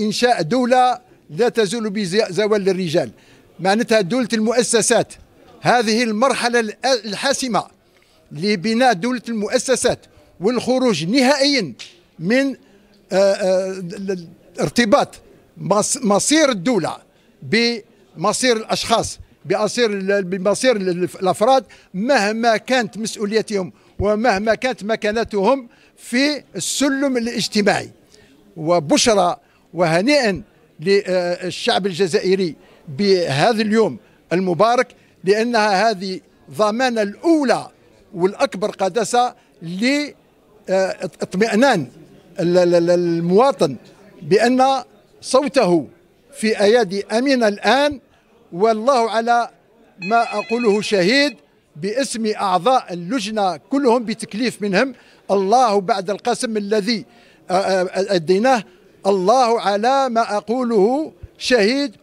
إنشاء دولة لا تزول بزوال الرجال معناتها دولة المؤسسات هذه المرحلة الحاسمة لبناء دولة المؤسسات والخروج نهائيا من آه، آه، ارتباط مصير الدولة بمصير الأشخاص بمصير بمصير الأفراد مهما كانت مسؤوليتهم ومهما كانت مكانتهم في السلم الاجتماعي. وبشرى وهنيئا للشعب الجزائري بهذا اليوم المبارك لأنها هذه ضمانة الأولى والأكبر قداسة لاطمئنان المواطن بأن صوته في أيادي أمينة الآن والله على ما أقوله شهيد باسم أعضاء اللجنة كلهم بتكليف منهم. الله بعد القسم الذي أديناه الله على ما أقوله شهيد